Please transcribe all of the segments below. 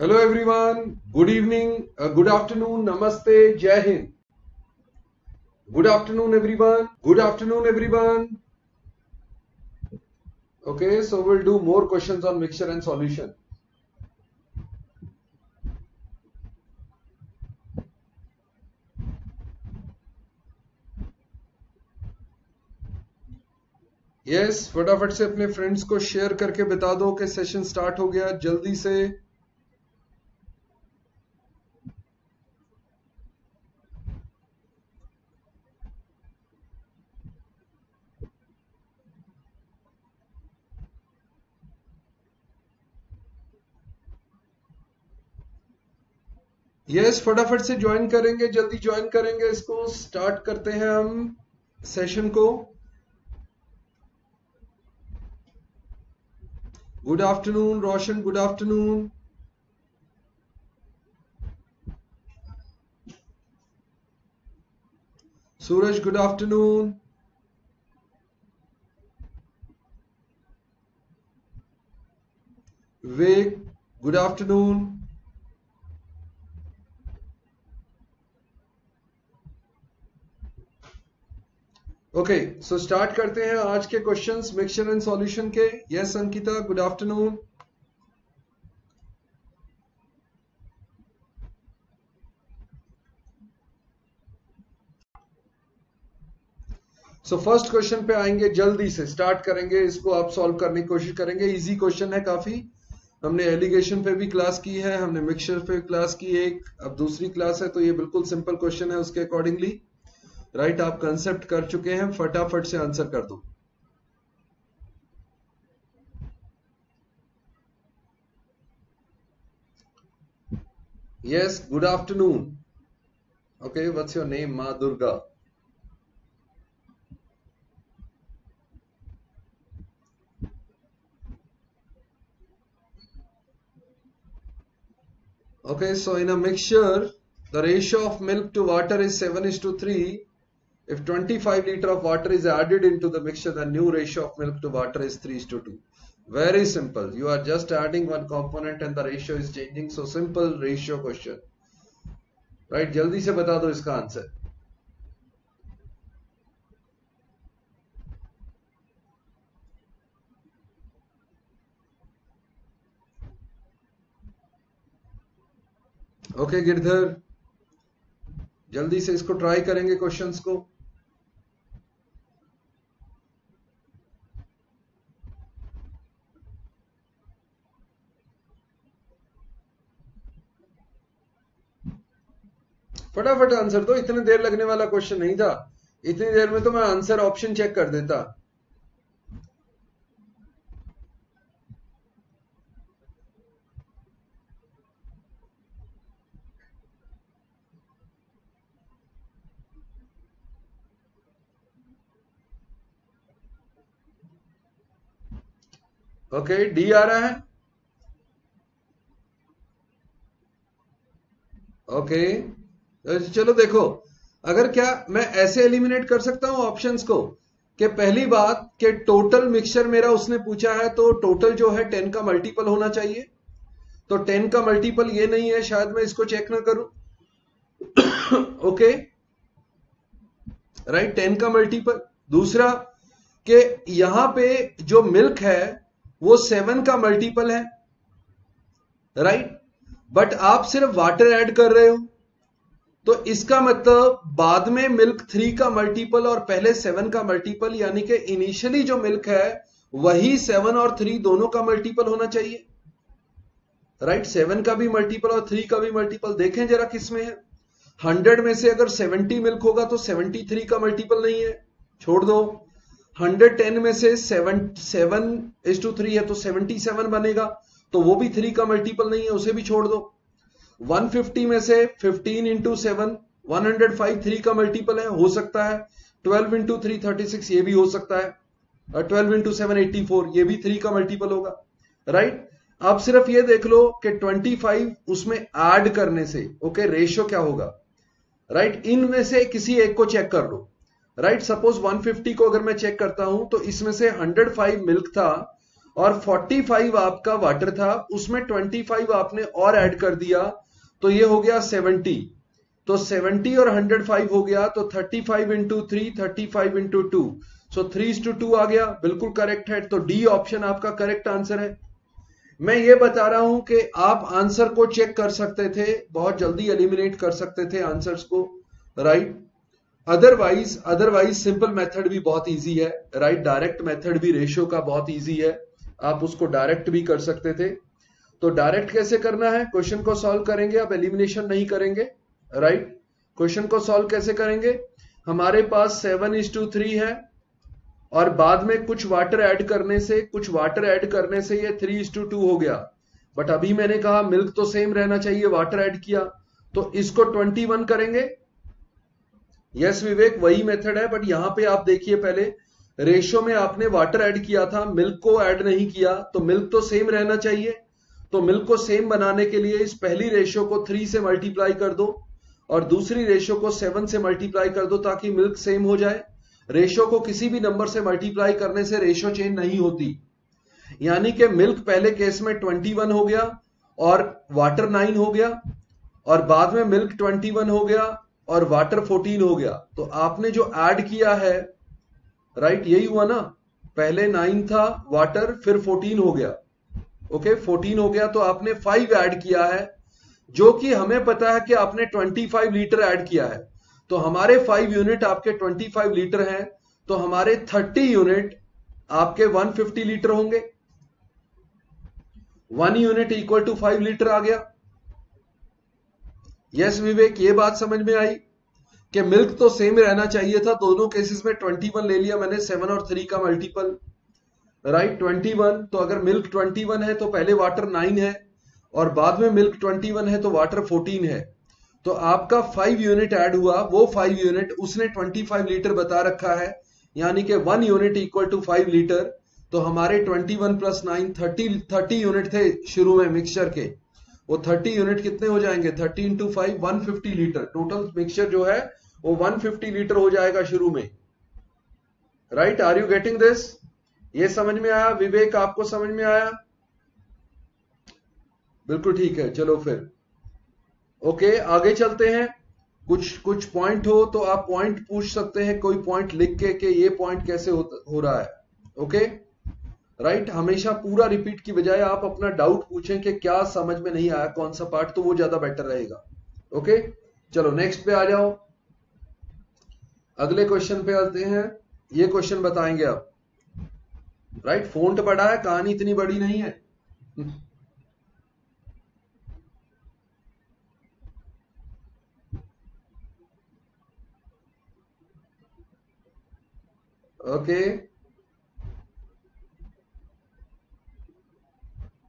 Hello everyone good evening good afternoon नमस्ते Jai Hind good afternoon everyone good afternoon everyone okay so will do more questions on mixture and solution yes फटाफट से अपने friends को share करके बता दो कि सेशन स्टार्ट हो गया जल्दी से। यस yes, फटाफट से ज्वाइन करेंगे जल्दी ज्वाइन करेंगे इसको। स्टार्ट करते हैं हम सेशन को। Good afternoon Roshan good afternoon Suraj good afternoon Vivek good afternoon okay so start करते हैं आज के क्वेश्चंस मिक्सचर एंड सॉल्यूशन के। Yes Ankita good afternoon so first question पे आएँगे, जल्दी से स्टार्ट करेंगे, इसको आप सॉल्व करने की कोशिश करेंगे। इजी क्वेश्चन है काफ़ी। हमने एलिगेशन पे भी क्लास की है, हमने मिक्सचर पे क्लास की, एक अब दूसरी क्लास है तो ये बिल्कुल सिंपल क्वेश्चन है उसके अकॉर्डिंगली राइट आप कंसेप्ट कर चुके हैं, फटाफट से आंसर कर दो। Yes good afternoon okay what's your name माँ Durga okay, so in a mixture, the ratio of milk to water is 7 is to 3 If 25 liter of water is added into the mixture, the new ratio of milk to water is 3 to 2. Very simple. You are just adding one component and the ratio is changing. So simple ratio question. Right? जल्दी से बता दो इसका answer okay okay, Girdhar जल्दी से इसको try करेंगे questions को फटाफट आंसर दो इतने देर लगने वाला क्वेश्चन नहीं था। इतनी देर में तो मैं आंसर ऑप्शन चेक कर देता। ओके okay, डी आ रहा है। Okay okay. चलो देखो, अगर क्या मैं ऐसे एलिमिनेट कर सकता हूँ ऑप्शंस को कि पहली बात कि टोटल मिक्सचर मेरा उसने पूछा है तो टोटल जो है टेन का मल्टीपल होना चाहिए। तो टेन का मल्टीपल ये नहीं है, शायद मैं इसको चेक ना करूँ। ओके राइट टेन का मल्टीपल दूसरा कि यहाँ पे जो मिल्क है, वो सेवन का मल्टीपल है। Right right? बट आप सिर्फ़ वाटर ऐड कर रहे हो। तो इसका मतलब बाद में मिल्क थ्री का मल्टीपल और पहले सेवन का मल्टीपल यानी कि इनिशियली जो मिल्क है, वही सेवन और थ्री दोनों का मल्टीपल होना चाहिए। Right right? सेवन का भी मल्टीपल और थ्री का भी मल्टीपल देखें जरा किसमें है। हंड्रेड में से अगर सेवेंटी मिल्क होगा तो सेवेंटी थ्री का मल्टीपल नहीं है। छोड़ दो। हंड्रेड टेन में से seven seven is to three है तो सेवेंटी सेवन बनेगा तो वो भी थ्री का मल्टीपल नहीं है, उसे भी छोड़ दो। 150 में से 15 into seven one hundred five three का मल्टीपल है हो सकता है। 12 इंटू थ्री थर्टी सिक्स ये भी हो सकता है। Twelve into seven eighty four ये भी थ्री का मल्टीपल होगा। राइट आप सिर्फ़ ये देख लो कि 25 उसमें ऐड करने से ओके okay, रेशियो क्या होगा? Right right? इनमें से किसी एक को चेक कर लो। राइट सपोज़ 150 को अगर मैं चेक करता हूँ तो इसमें से 105 मिल्क था और 45 आपका वाटर था उसमें 25 आपने और ऐड कर दिया तो ये हो गया 70 तो 70 और 105 हो गया तो 35 five into three, thirty five into two. So three two two आ गया, बिल्कुल करेक्ट है। तो डी ऑप्शन आपका करेक्ट आंसर है। मैं ये बता रहा हूँ कि आप आंसर को चेक कर सकते थे, बहुत जल्दी एलिमिनेट कर सकते थे आंसर्स को right otherwise otherwise simple method भी बहुत इजी है राइट डायरेक्ट मेथड भी रेशियो का बहुत इजी है। आप उसको डायरेक्ट भी कर सकते थे। तो डायरेक्ट कैसे करना है? क्वेश्चन को सॉल्व करेंगे, आप एलिमिनेशन नहीं करेंगे राइट क्वेश्चन को सॉल्व कैसे करेंगे? हमारे पास सेवन इज़ टू थ्री है, और बाद में कुछ वाटर ऐड करने से, कुछ वाटर ऐड करने से ये थ्री इज़ टू टू हो गया। बट अभी मैंने कहा मिल्क तो सेम रहना चाहिए वाटर ऐड किया। तो इसको ट्वेंटी वन करेंगे। यस विवेक वही मेथड है बट यहाँ पे आप देखिए पहले रेशो में आपने वाटर ऐड किया था मिल्क को ऐड नहीं किया तो मिल्क तो सेम रहना चाहिए। तो मिल्क को सेम बनाने के लिए इस पहली रेशो को थ्री से मल्टीप्लाई कर दो और दूसरी रेशो को सेवन से मल्टीप्लाई कर दो ताकि मिल्क सेम हो जाए। रेशो को किसी भी नंबर से मल्टीप्लाई करने से रेशो चेंज नहीं होती। यानी कि मिल्क पहले केस में 21 हो गया और वाटर नाइन हो गया और बाद में मिल्क 21 हो गया और वाटर 14 हो गया। तो आपने जो ऐड किया है राइट यही हुआ ना? पहले नाइन था वाटर फिर 14 हो गया। ओके okay, 14 हो गया तो आपने 5 ऐड किया है जो कि हमें पता है कि आपने 25 लीटर ऐड किया है। तो हमारे 5 यूनिट आपके 25 लीटर हैं तो हमारे 30 यूनिट आपके 150 लीटर होंगे। One unit equal to five litre आ गया। यस yes, विवेक ये बात समझ में आई कि मिल्क तो सेम रहना चाहिए था दोनों केसेस में 21 ले लिया मैंने 7 और 3 का मल्टीपल राइट 21 तो अगर मिल्क 21 है तो पहले वाटर नाइन है, और बाद में मिल्क 21 है तो वाटर 14 है। तो आपका फाइव यूनिट ऐड हुआ, वो फाइव यूनिट उसने ट्वेंटी फाइव लीटर बता रखा है, यानी कि one unit equal to five litre तो हमारे twenty one plus nine thirty thirty unit थे शुरू में मिक्सचर के। वो थर्टी यूनिट कितने हो जाएँगे? Thirty into five one fifty litre total mixture जो है, वो वन फिफ्टी लीटर हो जाएगा शुरू में। Right are you getting this ये समझ में आया? विवेक आपको समझ में आया? बिल्कुल ठीक है चलो फिर। ओके आगे चलते हैं। कुछ कुछ पॉइंट हो तो आप पॉइंट पूछ सकते हैं कोई पॉइंट लिख के कि ये पॉइंट कैसे हो, हो रहा है। ओके? राइट हमेशा पूरा रिपीट की बजाय आप अपना डाउट पूछें कि क्या समझ में नहीं आया कौन सा पार्ट तो वो ज़्यादा बेटर रहेगा। ओके? चलो नेक्स्ट पे आ जाओ। अगले क्वेश्चन पे आते हैं। ये क्वेश्चन बताएँगे आप। राइट फ़ोन बड़ा है, कहानी इतनी बड़ी नहीं है। ओके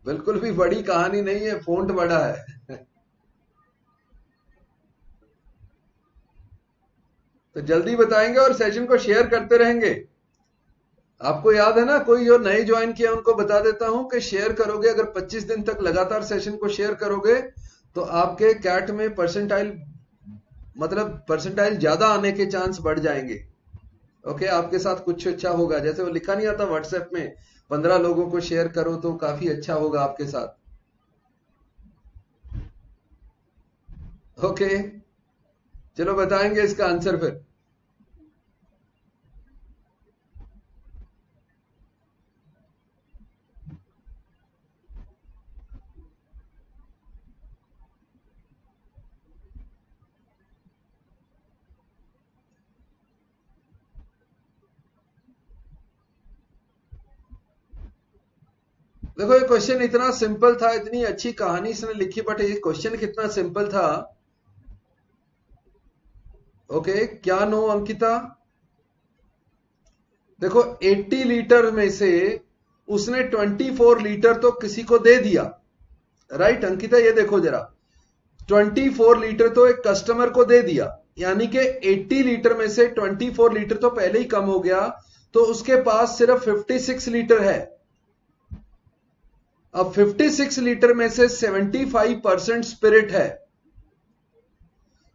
बिल्कुल भी बड़ी कहानी नहीं है फोन्ट बड़ा है। तो जल्दी बताएँगे और सेशन को शेयर करते रहेंगे। आपको याद है ना, कोई जो नए ज्वाइन किया, उनको बता देता हूँ कि शेयर करोगे, अगर 25 दिन तक लगातार सेशन को शेयर करोगे तो आपके कैट में परसेंटाइल मतलब परसेंटाइल ज़्यादा आने के चांस बढ़ जाएँगे। ओके आपके साथ कुछ अच्छा होगा। जैसे वो लिखा नहीं आता व्हाट्सएप में, पंद्रह लोगों को शेयर करो तो काफ़ी अच्छा होगा आपके साथ। ओके चलो बताएँगे इसका आंसर फिर। देखो, ये क्वेश्चन इतना सिंपल था, इतनी अच्छी कहानी इसने लिखी बट ये क्वेश्चन कितना सिंपल था? ओके क्या नो, अंकिता? देखो 80 लीटर में से उसने 24 लीटर तो किसी को दे दिया। राइट अंकिता, ये देखो जरा। 24 लीटर तो एक कस्टमर को दे दिया। यानी कि 80 लीटर में से 24 लीटर तो पहले ही कम हो गया तो उसके पास सिर्फ़ 56 लीटर है। अब 56 लीटर में से 75 परसेंट स्पिरिट है।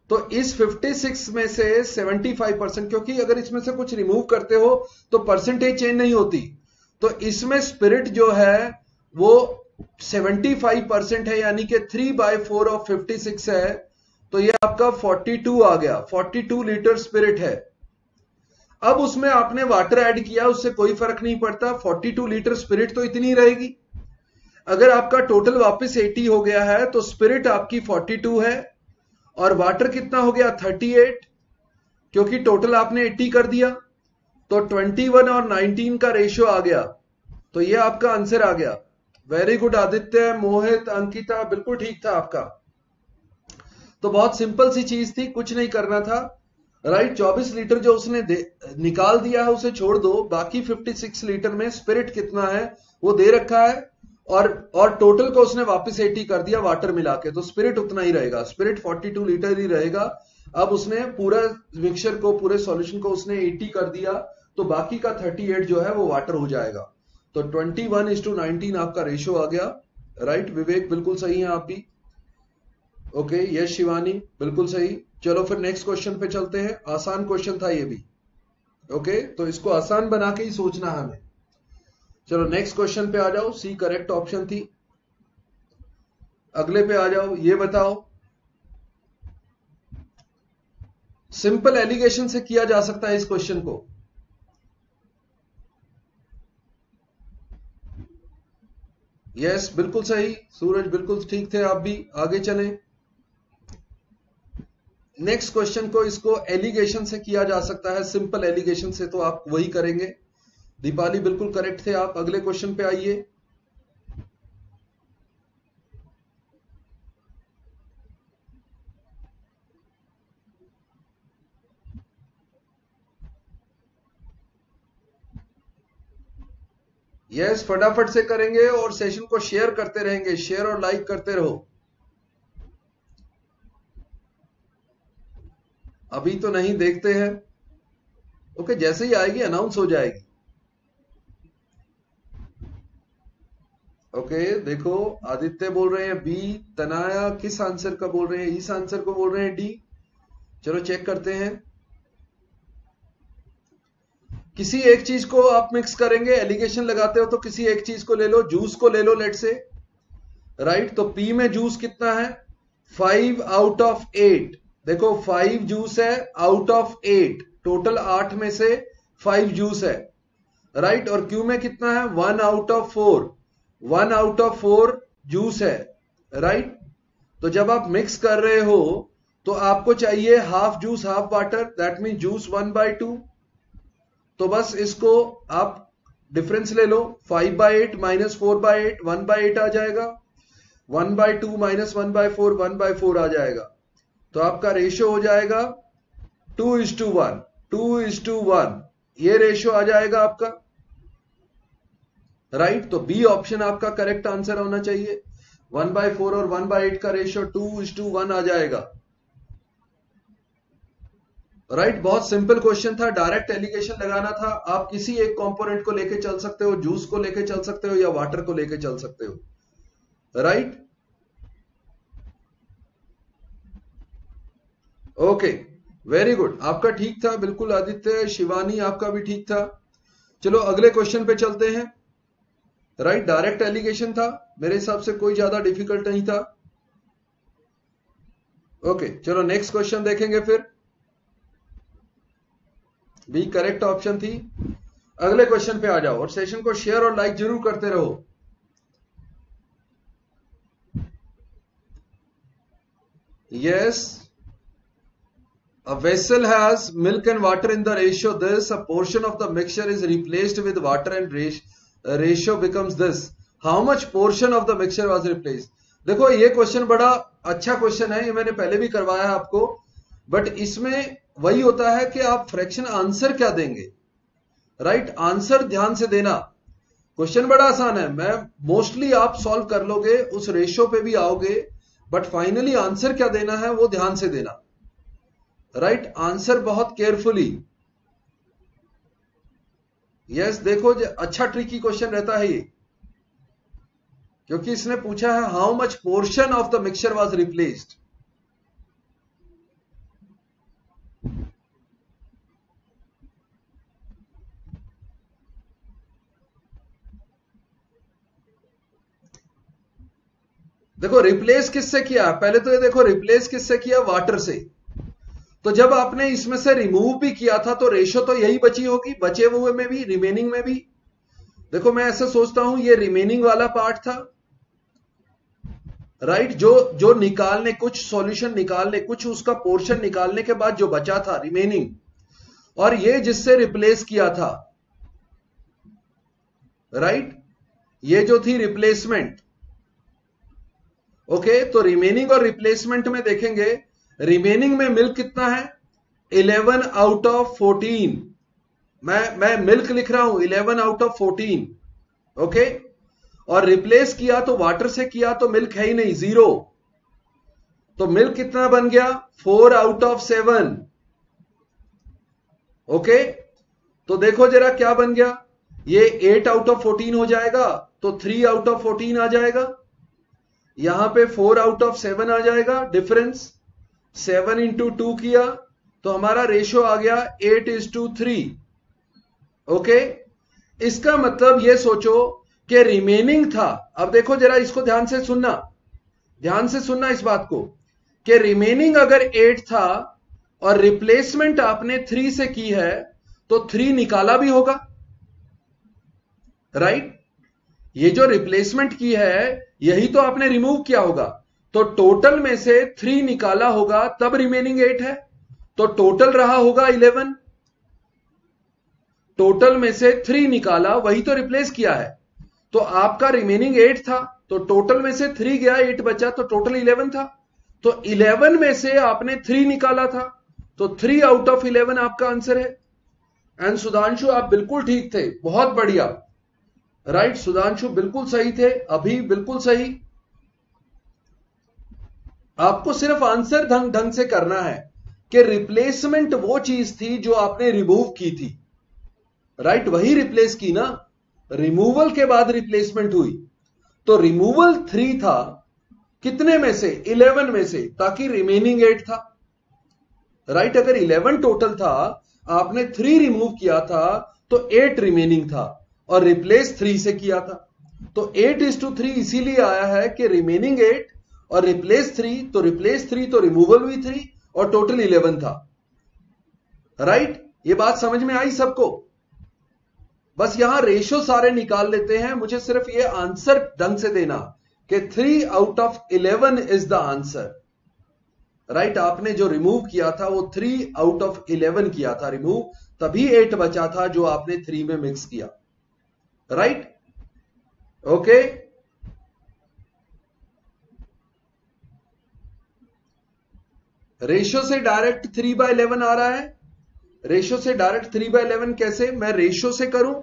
तो इस 56 में से 75 परसेंट क्योंकि अगर इसमें से कुछ रिमूव करते हो तो परसेंटेज चेंज नहीं होती। तो इसमें स्पिरिट जो है, वो 75 परसेंट है, यानी कि थ्री बाय फोर ऑफ़ 56 है। तो ये आपका 42 आ गया। 42 लीटर स्पिरिट है। अब उसमें आपने वाटर ऐड किया, उससे कोई फ़र्क नहीं पड़ता। 42 लीटर स्पिरिट तो इतनी रहेगी। अगर आपका टोटल वापस 80 हो गया है तो स्पिरिट आपकी 42 है और वाटर कितना हो गया? 38 क्योंकि टोटल आपने 80 कर दिया तो 21 और 19 का रेशियो आ गया तो ये आपका आंसर आ गया। वेरी गुड आदित्य मोहित अंकिता बिल्कुल ठीक था आपका। तो बहुत सिंपल सी चीज़ थी कुछ नहीं करना था। राइट right, 24 लीटर जो उसने निकाल दिया है उसे छोड़ दो बाकी 56 लीटर में स्पिरिट कितना है वो दे रखा है। और और टोटल को उसने वापस 80 कर दिया वाटर मिला के तो स्पिरिट उतना ही रहेगा। स्पिरिट 42 लीटर ही रहेगा। अब उसने पूरा मिक्सचर को, पूरे सॉल्यूशन को उसने 80 कर दिया तो बाकी का 38 जो है वो वाटर हो जाएगा। तो 21 वन इज़ टू नाइनटीन आपका रेशियो आ गया। राइट विवेक बिल्कुल सही है आप भी। ओके यस शिवानी बिल्कुल सही। चलो फिर नेक्स्ट क्वेश्चन पे चलते हैं। आसान क्वेश्चन था ये भी। ओके तो इसको आसान बना के ही सोचना हमें। चलो नेक्स्ट क्वेश्चन पे आ जाओ सी करेक्ट ऑप्शन थी। अगले पे आ जाओ ये बताओ। सिंपल एलिगेशन से किया जा सकता है इस क्वेश्चन को। यस yes, बिल्कुल सही। सूरज बिल्कुल ठीक थे आप भी आगे चलें। नेक्स्ट क्वेश्चन को इसको एलिगेशन से किया जा सकता है। सिंपल एलिगेशन से तो आप वही करेंगे। दीपाली बिल्कुल करेक्ट थे आप अगले क्वेश्चन पे आइए। यस फटाफट से करेंगे और सेशन को शेयर करते रहेंगे। शेयर और लाइक करते रहो। अभी तो नहीं देखते हैं। ओके okay, जैसे ही आएगी अनाउंस हो जाएगी। ओके देखो, आदित्य बोल रहे हैं बी तनाया किस आंसर का बोल रहे हैं? इस आंसर को बोल रहे हैं डी चलो चेक करते हैं। किसी एक चीज़ को आप मिक्स करेंगे एलिगेशन लगाते हो तो किसी एक चीज़ को ले लो जूस को ले लो लेट से राइट तो पी में जूस कितना है? फाइव आउट ऑफ़ एट देखो फाइव जूस है आउट ऑफ़ एट टोटल आठ में से फाइव जूस है। राइट और क्यू में कितना है? One out of four one out of four juice है राइट तो जब आप मिक्स कर रहे हो तो आपको चाहिए half juice half water that mean juice one by two तो बस इसको आप डिफरेंस ले लो five by eight minus four by eight one by eight आ जाएगा. One by two minus one by four one by four आ जाएगा. तो आपका ratio हो जाएगा two is to one two is to one ये रेशियो आ जाएगा आपका. Right right? तो बी ऑप्शन आपका करेक्ट आंसर होना चाहिए। वन बाय फोर और वन बाय एट का ratio two is to one आ जाएगा। राइट right, बहुत सिंपल क्वेश्चन था। डायरेक्ट एलिगेशन लगाना था। आप किसी एक कंपोनेंट को लेके चल सकते हो जूस को लेके चल सकते हो या वाटर को लेके चल सकते हो। राइट ओके वेरी गुड आपका ठीक था। बिल्कुल आदित्य शिवानी आपका भी ठीक था। चलो अगले क्वेश्चन पे चलते हैं। राइट डायरेक्ट एलिगेशन था मेरे हिसाब से कोई ज़्यादा डिफ़िकल्ट नहीं था। ओके okay, चलो नेक्स्ट क्वेश्चन देखेंगे फिर। बी करेक्ट ऑप्शन थी। अगले क्वेश्चन पे आ जाओ और सेशन को शेयर और लाइक ज़रूर करते रहो। Yes uh A vessel has milk and water in the ratio this, a portion of the mixture is replaced with water and ratio becomes this how much portion of the mixture was replace देखो, ये question बड़ा अच्छा question है, ये मैंने पहले भी करवाया आपको। बट इसमें वही होता है कि आप फ्रैक्शन आंसर क्या देंगे? Right right? आंसर ध्यान से देना। क्वेश्चन बड़ा आसान है। मैं मोस्टली आप सॉल्व कर लोगे, उस रेशियो पे भी आओगे बट फाइनली आंसर क्या देना है, वो ध्यान से देना। Right right? आंसर बहुत केयरफुली यस देखो देखो अच्छा ट्रिकी क्वेश्चन रहता है ये। क्योंकि इसने पूछा है how much portion of the mixture was replaced देखो रिप्लेस किससे किया? पहले तो ये देखो रिप्लेस किससे किया? वाटर से। तो जब आपने इसमें से रिमूव भी किया था तो रेशो तो यही बची होगी, बचे हुए में भी रिमेनिंग में भी देखो, मैं ऐसे सोचता हूँ, ये रिमेनिंग वाला पार्ट था राइट right? जो जो निकालने, कुछ सॉल्यूशन निकालने, कुछ उसका पोर्शन निकालने के बाद जो बचा था रिमेनिंग और ये जिससे रिप्लेस किया था राइट right? ये जो थी रिप्लेसमेंट ओके okay? तो रिमेनिंग और रिप्लेसमेंट में देखेंगे रिमेनिंग में मिल्क कितना है? 11 आउट ऑफ़ 14 मैं मैं मिल्क लिख रहा हूँ 11 आउट ऑफ़ 14 ओके और रिप्लेस किया तो वाटर से किया तो मिल्क है ही नहीं ज़ीरो तो मिल्क कितना बन गया? Four out of seven okay तो देखो जरा क्या बन गया? ये एट आउट ऑफ़ फोर्टीन हो जाएगा तो थ्री आउट ऑफ़ फोर्टीन आ जाएगा. यहाँ पे फोर आउट ऑफ़ सेवन आ जाएगा डिफरेंस सेवन इंटू टू किया तो हमारा रेशियो आ गया eight is to three okay इसका मतलब ये सोचो कि रिमेनिंग था। अब देखो जरा इसको ध्यान से सुनना। ध्यान से सुनना इस बात को कि रिमेनिंग अगर एट था और रिप्लेसमेंट आपने थ्री से की है तो थ्री निकाला भी होगा। Right right? ये जो रिप्लेसमेंट की है, यही तो आपने रिमूव किया होगा। तो टोटल में से थ्री निकाला होगा तब रिमेनिंग एट है। तो टोटल रहा होगा इलेवन टोटल में से थ्री निकाला वही तो रिप्लेस किया है। तो आपका रिमेनिंग एट था तो टोटल में से थ्री गया एट बचा तो टोटल इलेवन था। तो इलेवन में से आपने थ्री निकाला था तो थ्री आउट ऑफ़ इलेवन आपका आंसर है। एंड सुधांशु आप बिल्कुल ठीक थे बहुत बढ़िया। राइट right, सुधांशु बिल्कुल सही थे अभी बिल्कुल सही। आपको सिर्फ़ आंसर ढंग ढंग से करना है कि रिप्लेसमेंट वो चीज़ थी जो आपने रिमूव की थी। Right right? वही रिप्लेस की ना? रिमूवल के बाद रिप्लेसमेंट हुई। तो रिमूवल थ्री था। कितने में से? इलेवन में से, ताकि रिमेनिंग एट था। Right right? अगर इलेवन टोटल था, आपने थ्री रिमूव किया था तो एट रिमेनिंग था। और रिप्लेस थ्री से किया था। तो एट इज़ टू थ्री इसीलिए आया है कि रिमेनिंग एट और रिप्लेस थ्री तो रिप्लेस थ्री तो रिमूवल हुई थ्री और टोटल इलेवन था। Right right? ये बात समझ में आई सबको? बस यहाँ रेशो सारे निकाल लेते हैं, मुझे सिर्फ़ ये आंसर ढंग से देना कि three out of eleven is the answer right आपने जो रिमूव किया था, वो थ्री आउट ऑफ़ इलेवन किया था रिमूव तभी एट बचा था जो आपने थ्री में मिक्स किया। Right right? ओके रेशो से डायरेक्ट थ्री बाय इलेवन आ रहा है। रेशो से डायरेक्ट थ्री बाय इलेवन कैसे? मैं रेशो से करूँ?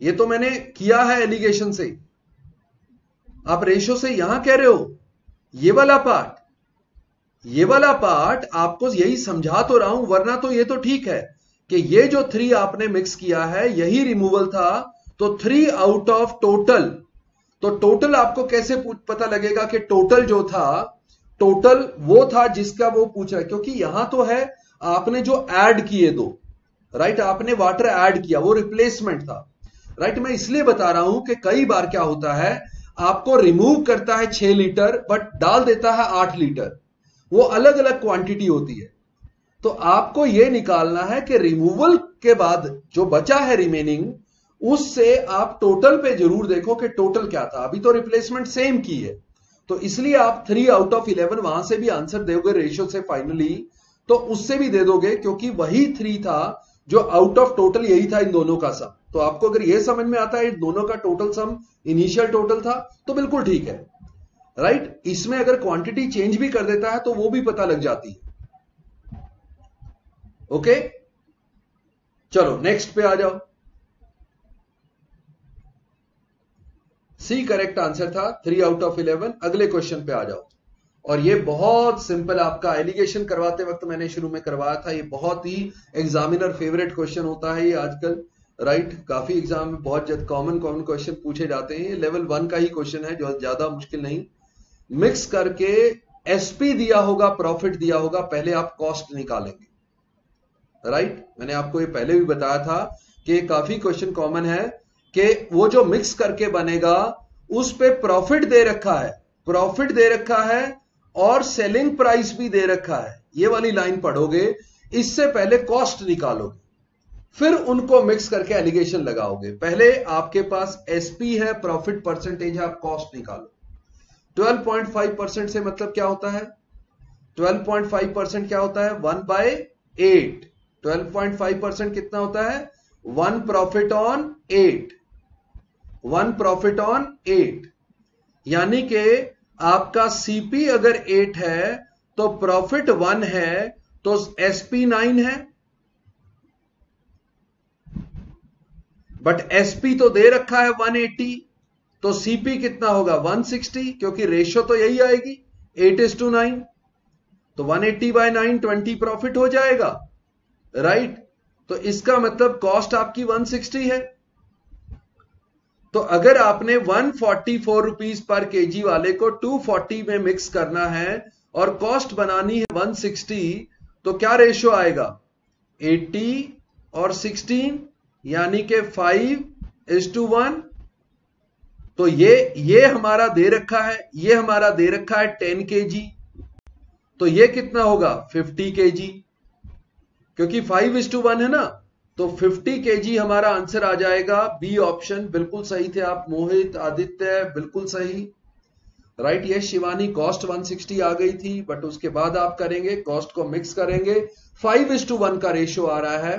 ये तो मैंने किया है एलिगेशन से। आप रेशो से यहाँ कह रहे हो? ये वाला पार्ट, ये वाला पार्ट आपको यही समझा तो रहा हूँ, वरना तो ये तो ठीक है कि ये जो थ्री आपने मिक्स किया है, यही रिमूवल था। तो थ्री आउट ऑफ़ टोटल तो टोटल आपको कैसे पता लगेगा कि टोटल जो था टोटल वो था जिसका वो पूछ रहा है क्योंकि यहाँ तो है, आपने जो ऐड किए दो राइट आपने वाटर ऐड किया, वो रिप्लेसमेंट था राइट मैं इसलिए बता रहा हूँ कि कई बार क्या होता है, आपको रिमूव करता है छह लीटर बट डाल देता है आठ लीटर वो अलग अलग क्वांटिटी होती है। तो आपको यह निकालना है कि रिमूवल के बाद जो बचा है रिमेनिंग उससे आप टोटल पे ज़रूर देखो कि टोटल क्या था। अभी तो रिप्लेसमेंट सेम की है। तो इसलिए आप थ्री आउट ऑफ़ इलेवन वहाँ से भी आंसर दोगे रेशियो से फाइनली तो उससे भी दे दोगे क्योंकि वही थ्री था जो आउट ऑफ़ टोटल यही था इन दोनों का सम तो आपको अगर यह समझ में आता है दोनों का टोटल सम इनिशियल टोटल था तो बिल्कुल ठीक है। Right right? इसमें अगर क्वांटिटी चेंज भी कर देता है तो वो भी पता लग जाती है। ओके चलो नेक्स्ट पे आ जाओ। सी करेक्ट आंसर था थ्री आउट ऑफ़ इलेवन अगले क्वेश्चन पे आ जाओ और ये बहुत सिंपल आपका एलिगेशन करवाते वक्त मैंने शुरू में करवाया था, ये बहुत ही एग्जामिनर फेवरेट क्वेश्चन होता है ये आजकल राइट right? काफ़ी एग्ज़ाम में बहुत कॉमन कॉमन क्वेश्चन पूछे जाते हैं लेवल वन का ही क्वेश्चन है, जो ज़्यादा मुश्किल नहीं मिक्स करके एसपी दिया होगा प्रॉफिट दिया होगा, पहले आप कॉस्ट निकालेंगे राइट right? मैंने आपको ये पहले भी बताया था कि काफ़ी क्वेश्चन कॉमन है कि वो जो मिक्स करके बनेगा, उस पे प्रॉफिट दे रखा है। प्रॉफिट दे रखा है और सेलिंग प्राइस भी दे रखा है। ये वाली लाइन पढ़ोगे, इससे पहले कॉस्ट निकालोगे। फिर उनको मिक्स करके एलिगेशन लगाओगे। पहले आपके पास एसपी है प्रॉफिट परसेंटेज है आप कॉस्ट निकालो। 12.5 परसेंट से मतलब क्या होता है? 12.5 परसेंट क्या होता है? वन बाय एट 12.5 परसेंट कितना होता है? One profit on eight one profit on eight यानी कि आपका सीपी अगर एट है तो प्रॉफिट वन है तो एसपी नाइन है। बट एसपी तो दे रखा है 180 तो सीपी कितना होगा? 160 क्योंकि रेशियो तो यही आएगी। 8 इज़ टू नाइन तो 180 eighty by nine twenty profit हो जाएगा। Right right? तो इसका मतलब कॉस्ट आपकी 160 है। तो अगर आपने 144 रुपीस पर केजी वाले को 240 में मिक्स करना है और कॉस्ट बनानी है 160 तो क्या रेशियो आएगा? 80 और 16 यानी कि 5 इज़ टू वन तो ये ये हमारा दे रखा है, ये हमारा दे रखा है 10 के जी तो ये कितना होगा? 50 के जी क्योंकि 5 इज़ टू वन है ना? तो 50 के हमारा आंसर आ जाएगा। बी ऑप्शन बिल्कुल सही थे आप, मोहित, आदित्य, बिल्कुल सही। राइट ये शिवानी कॉस्ट 160 आ गई थी बट उसके बाद आप करेंगे कॉस्ट को मिक्स करेंगे। फाइव इज़ टू वन का रेशियो आ रहा है।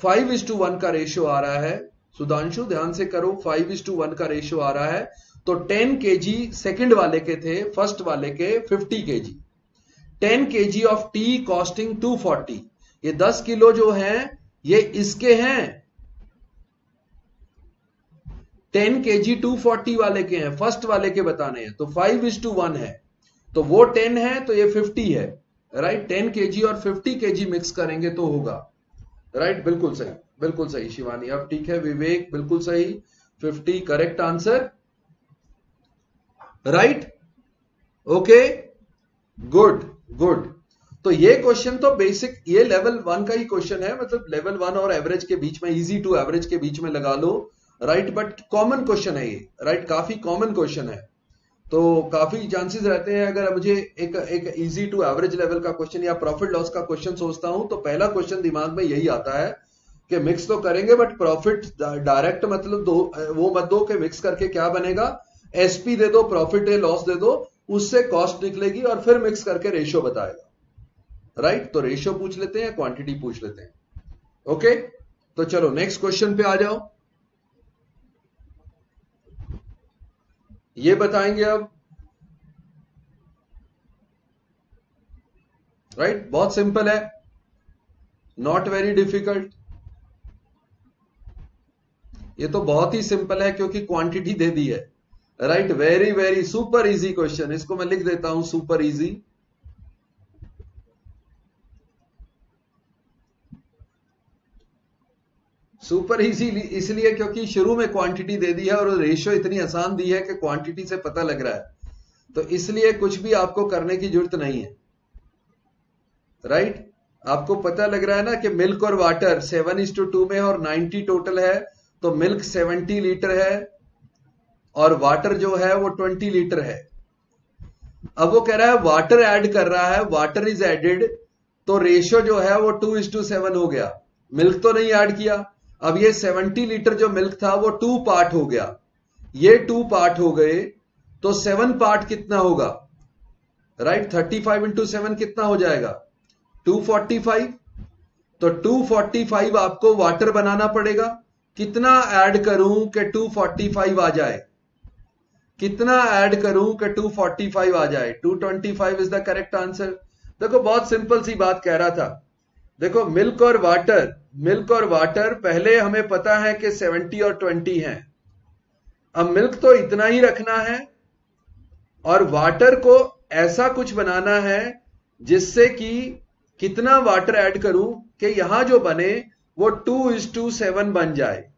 फाइव इज़ टू वन का रेशियो आ रहा है। सुधांशु, ध्यान से करो फाइव इज़ टू वन का रेशियो आ रहा है। तो टेन के जी सेकेंड वाले के थे फ़र्स्ट वाले के fifty K G ten K G of tea costing two forty ये दस किलो जो है ये इसके हैं। Ten K ji to forty वाले के हैं, फ़र्स्ट वाले के बताने हैं। तो फाइव इज़ टू वन है। तो वो टेन है तो ये फिफ्टी है। राइट? टेन के जी और फिफ्टी के जी मिक्स करेंगे तो होगा। राइट? बिल्कुल सही बिल्कुल सही शिवानी। अब ठीक है, विवेक, बिल्कुल सही। Fifty, correct answer. Right? Okay? Good good. तो ये क्वेश्चन तो बेसिक ये लेवल वन का ही क्वेश्चन है मतलब लेवल वन और एवरेज के बीच में इजी टू एवरेज के बीच में लगा लो राइट बट कॉमन क्वेश्चन है ये राइट काफ़ी कॉमन क्वेश्चन है। तो काफ़ी चांसेस रहते हैं, अगर मुझे एक एक इजी टू एवरेज लेवल का क्वेश्चन या प्रॉफिट लॉस का क्वेश्चन सोचता हूँ तो पहला क्वेश्चन दिमाग में यही आता है कि मिक्स तो करेंगे बट प्रॉफिट डायरेक्ट मतलब दो, वो मत दो कि मिक्स करके क्या बनेगा। एसपी दे दो प्रॉफिट है लॉस दे दो, उससे कॉस्ट निकलेगी और फिर मिक्स करके रेशियो बताएगा। राइट तो रेशियो पूछ लेते हैं क्वांटिटी पूछ लेते हैं। ओके तो चलो नेक्स्ट क्वेश्चन पे आ जाओ। ये बताएँगे अब। Right right? बहुत सिंपल है। नॉट वेरी डिफ़िकल्ट ये तो बहुत ही सिंपल है, क्योंकि क्वांटिटी दे दी है। Right very very super easy question इसको मैं लिख देता हूँ सुपर इजी सुपर इजी इसलिए क्योंकि शुरू में क्वांटिटी दे दी है और रेशियो इतनी आसान दी है कि क्वांटिटी से पता लग रहा है। तो इसलिए कुछ भी आपको करने की ज़रूरत नहीं है। राइट आपको पता लग रहा है ना कि मिल्क और water seven is to two में और नाइनटी टोटल है तो मिल्क सेवेंटी लीटर है और वाटर जो है वो ट्वेंटी लीटर है। अब वो कह रहा है वाटर ऐड कर रहा है वाटर इज़ एडेड तो रेशियो जो है वो टू इज़ टू सेवन हो गया। मिल्क तो नहीं ऐड किया। अब ये 70 लीटर जो मिल्क था वो टू पार्ट हो गया। ये टू पार्ट हो गए तो सेवन पार्ट कितना होगा? Right, thirty five into seven कितना हो जाएगा? Two forty five. तो टू फोर्टी फाइव आपको वाटर बनाना पड़ेगा। कितना ऐड करूँ कि टू फोर्टी फाइव आ जाए? कितना ऐड करूँ कि टू फोर्टी फाइव आ जाए? Two twenty five is the correct answer देखो, बहुत सिंपल सी बात कह रहा था। देखो मिल्क और वाटर मिल्क और वाटर, पहले हमें पता है कि 70 और 20 है। अब मिल्क तो इतना ही रखना है और वाटर को ऐसा कुछ बनाना है जिससे कि कितना वाटर ऐड करूँ कि यहाँ जो बने, वो टू इज़ टू सेवन बन जाए।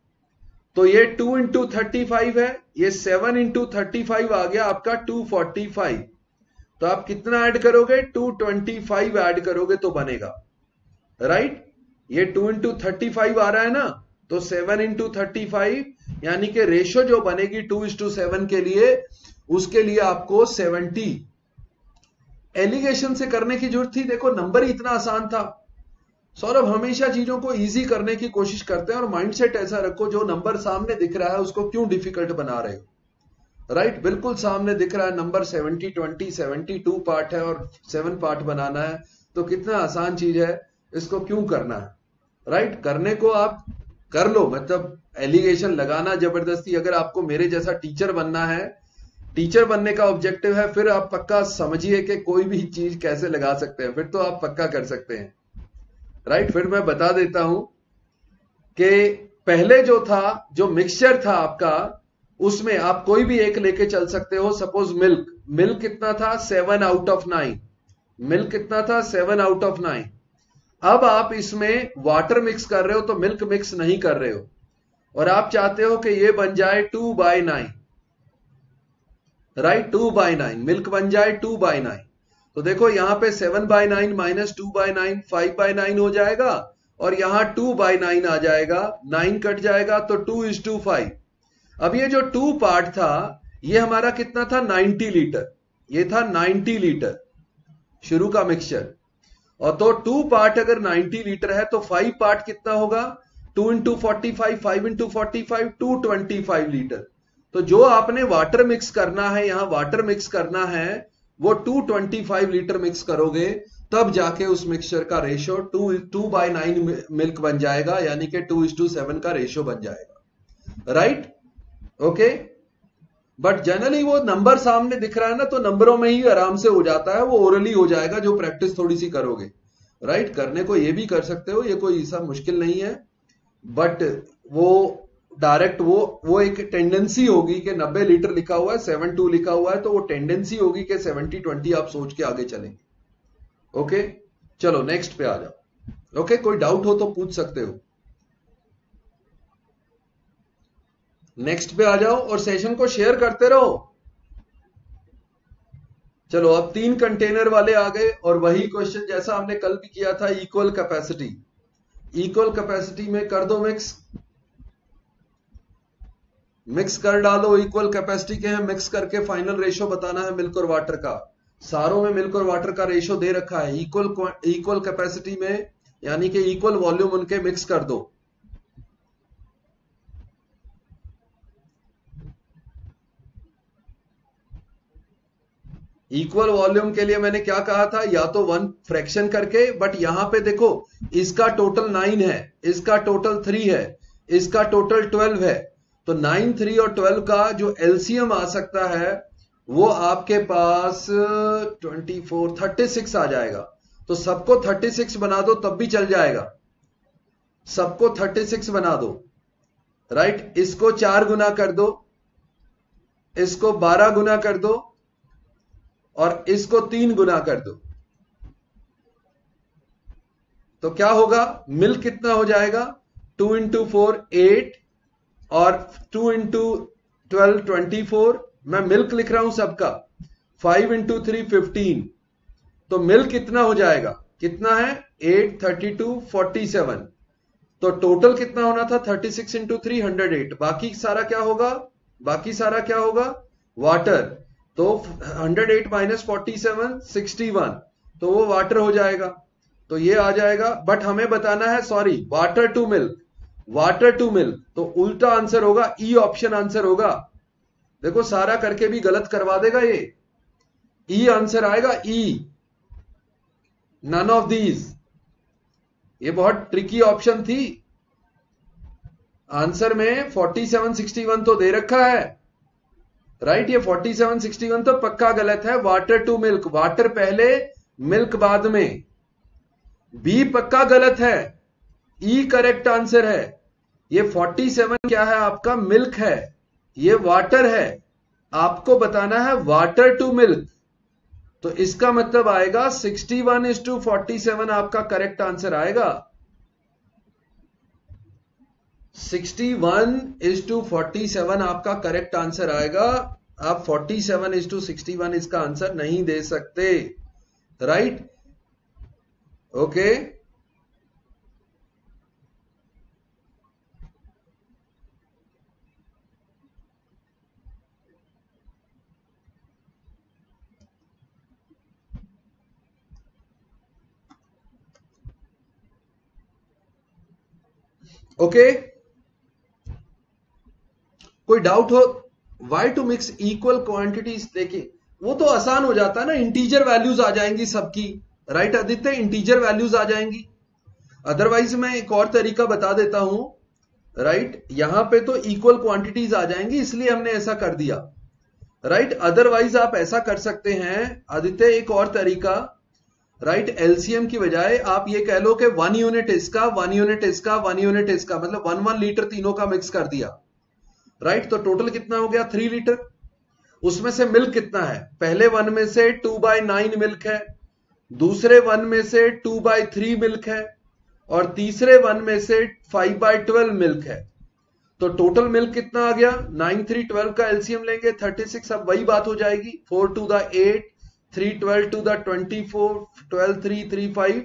तो ये टू इंटू थर्टी फाइव है, ये सेवन इंटू थर्टी फाइव आ गया आपका टू फोर्टी फाइव। तो आप कितना ऐड करोगे? टू ट्वेंटी फाइव ऐड करोगे तो बनेगा। राइट? ये टू इंटू थर्टी फाइव आ रहा है ना तो सेवन इंटू थर्टी फाइव यानी कि रेशियो जो बनेगी टू इज़ टू सेवन के लिए, उसके लिए आपको 70 एलिगेशन से करने की ज़रूरत थी, देखो नंबर ही इतना आसान था। सौरभ हमेशा चीज़ों को इजी करने की कोशिश करते हैं और माइंडसेट ऐसा रखो, जो नंबर सामने दिख रहा है, उसको क्यों डिफ़िकल्ट बना रहे हो? राइट? बिल्कुल सामने दिख रहा है नंबर 70 20 72 पार्ट है और सेवन पार्ट बनाना है तो कितना आसान चीज़ है, इसको क्यों करना है? राइट? करने को आप कर लो मतलब एलिगेशन लगाना ज़बरदस्ती। अगर आपको मेरे जैसा टीचर बनना है, टीचर बनने का ऑब्जेक्टिव है, फिर आप पक्का समझिए कि कोई भी चीज़ कैसे लगा सकते हैं। फिर तो आप पक्का कर सकते हैं। राइट, फिर मैं बता देता हूँ कि पहले जो था, जो मिक्सचर था आपका, उसमें आप कोई भी एक लेके चल सकते हो। सपोज़ मिल्क मिल्क कितना था? Seven out of nine milk कितना था? सेवन आउट ऑफ़ नाइन अब आप इसमें वाटर मिक्स कर रहे हो तो मिल्क मिक्स नहीं कर रहे हो। और आप चाहते हो कि ये बन जाए two by nine right two by nine milk बन जाए टू बाई नाइन तो देखो, यहाँ पे seven by nine minus two by nine five by nine हो जाएगा और यहाँ टू बाई नाइन आ जाएगा। नाइन कट जाएगा तो टू इज़ टू फाइव अब ये जो टू पार्ट था, ये हमारा कितना था? नाइनटी लीटर ये था नाइनटी लीटर शुरू का मिक्सचर और तो टू पार्ट अगर 90 लीटर है तो फाइव पार्ट कितना होगा? Two into forty five five into forty five two twenty five litre तो जो आपने वाटर मिक्स करना है, यहाँ वाटर मिक्स करना है, वो 225 लीटर मिक्स करोगे, तब जाके उस मिक्सचर का ratio to two by nine milk बन जाएगा, यानी कि टू इज़ टू सेवन का रेशियो बन जाएगा। राइट ओके बट जनरली वो नंबर सामने दिख रहा है ना तो नंबरों में ही आराम से हो जाता है, वो ओरली हो जाएगा जो प्रैक्टिस थोड़ी सी करोगे राइट right? करने को ये भी कर सकते हो, ये कोई ऐसा मुश्किल नहीं है बट वो डायरेक्ट वो वो एक टेंडेंसी होगी कि 90 लीटर लिखा हुआ है सेवन टू लिखा हुआ है तो वो टेंडेंसी होगी कि 70 20 आप सोच के आगे चलेंगे ओके okay? चलो नेक्स्ट पे आ जाओ ओके okay? कोई डाउट हो तो पूछ सकते हो नेक्स्ट पे आ जाओ और सेशन को शेयर करते रहो। चलो, अब तीन कंटेनर वाले आ गए और वही क्वेश्चन जैसा हमने कल भी किया था इक्वल कैपेसिटी इक्वल कैपेसिटी में कर दो मिक्स मिक्स कर डालो इक्वल कैपेसिटी के हैं मिक्स करके फाइनल रेशो बताना है मिल्क और वाटर का। सारों में मिल्क और वाटर का रेशो दे रखा है। इक्वल इक्वल कैपेसिटी में, यानी कि इक्वल वॉल्यूम उनके मिक्स कर दो। इक्वल वॉल्यूम के लिए मैंने क्या कहा था? या तो वन फ्रैक्शन करके बट यहाँ पे देखो, इसका टोटल नाइन है, इसका टोटल थ्री है, इसका टोटल ट्वेल्व है। तो नाइन थ्री और ट्वेल्व का जो एलसीएम आ सकता है, वो आपके पास ट्वेंटी फोर थर्टी सिक्स आ जाएगा। तो सबको थर्टी सिक्स बना दो, तब भी चल जाएगा। सबको थर्टी सिक्स बना दो। राइट इसको चार गुना कर दो। इसको बारह गुना कर दो। और इसको तीन गुना कर दो। तो क्या होगा? मिल कितना हो जाएगा? टू इंटू फोर एट और two into twelve twenty four मैं मिल्क लिख रहा हूँ सबका। फाइव इंटू थ्री फिफ्टीन तो मिल्क कितना हो जाएगा? कितना है? Eight thirty two forty seven तो टोटल कितना होना था? Thirty six into three hundred eight बाकी सारा क्या होगा? बाकी सारा क्या होगा? वाटर तो हंड्रेड एट माइनस फोर्टी तो वो वाटर हो जाएगा। तो ये आ जाएगा। बट हमें बताना है sorry water to milk water to milk तो उल्टा आंसर होगा ई ऑप्शन आंसर होगा। देखो, सारा करके भी गलत करवा देगा ये। ई e आंसर आएगा ई नन ऑफ़ दीज ये बहुत ट्रिकी ऑप्शन थी। आंसर में 4761 तो दे रखा है। राइट, ये 4761 तो पक्का गलत है। वाटर टू मिल्क वाटर पहले मिल्क बाद में। बी पक्का गलत है। ई करेक्ट आंसर है। ये 47 क्या है आपका? मिल्क है। ये वाटर है। आपको बताना है वाटर टू मिल्क तो इसका मतलब आएगा 61 वन इज़ टू फोर्टी आपका करेक्ट आंसर आएगा। 67 आपका करेक्ट आंसर आएगा आप 47 seven is to sixty one इसका आंसर नहीं दे सकते right right? Okay okay? Okay okay? कोई डाउट हो why to mix equal quantities देखिए, वो तो आसान हो जाता है ना इंटीजर वैल्यूज़ आ जाएँगी सबकी राइट आदित्य? इंटीजर वैल्यूज़ आ जाएँगी। अदरवाइज़ मैं एक और तरीका बता देता हूँ राइट यहाँ पे तो इक्वल क्वांटिटीज आ जाएँगी, इसलिए हमने ऐसा कर दिया। राइट अदरवाइज़ आप ऐसा कर सकते हैं, आदित्य, एक और तरीका। राइट एलसीएम की बजाय आप ये कह लो कि वन यूनिट इसका वन यूनिट इसका वन यूनिट इसका मतलब वन वन लीटर तीनों का मिक्स कर दिया। राइट तो टोटल कितना हो गया? थ्री लीटर उसमें से मिल्क कितना है? पहले वन में से टू बाई नाइन मिल्क है। दूसरे वन में से टू बाई थ्री मिल्क है। और तीसरे वन में से फाइव बाय ट्वेल्व मिल्क है। तो टोटल मिल्क कितना आ गया? नाइन थ्री ट्वेल्व का एलसीएम लेंगे थर्टी सिक्स अब वही बात हो जाएगी। Four to the eight three twelve to the twenty four twelve three three five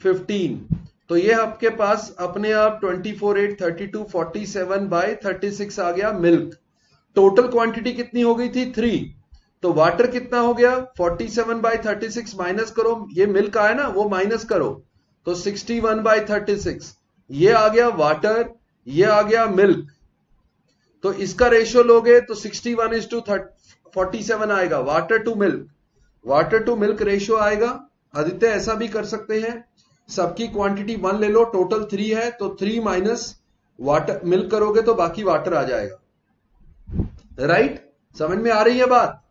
fifteen तो ये आपके पास अपने आप twenty four eight thirty two forty seven by thirty six आ गया मिल्क टोटल क्वांटिटी कितनी हो गई थी? थ्री तो वाटर कितना हो गया? Forty seven by thirty minus करो। ये मिल्क आया ना, वो माइनस करो। तो सिक्सटी वन बाई थर्टी ये आ गया वाटर ये आ गया मिल्क तो इसका रेशियो लोगे तो sixty one is to forty seven आएगा। Water to milk water to milk ratio आएगा। आदित्य, ऐसा भी कर सकते हैं। सबकी क्वांटिटी वन ले लो टोटल थ्री है तो थ्री माइनस वाटर मिल्क करोगे तो बाकी वाटर आ जाएगा। राइट समझ में आ रही है बात?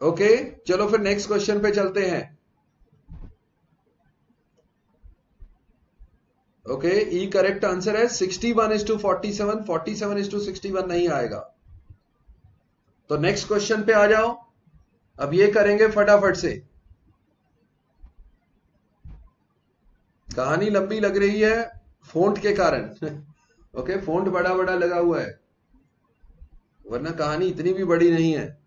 ओके चलो फिर नेक्स्ट क्वेश्चन पे चलते हैं। ओके ई करेक्ट आंसर है 61 one is to forty seven forty seven is to sixty one नहीं आएगा। तो नेक्स्ट क्वेश्चन पे आ जाओ। अब ये करेंगे फटाफट से। कहानी लंबी लग रही है फोंट के कारण। ओके, फोंट बड़ा बड़ा लगा हुआ है। वरना कहानी इतनी भी बड़ी नहीं है।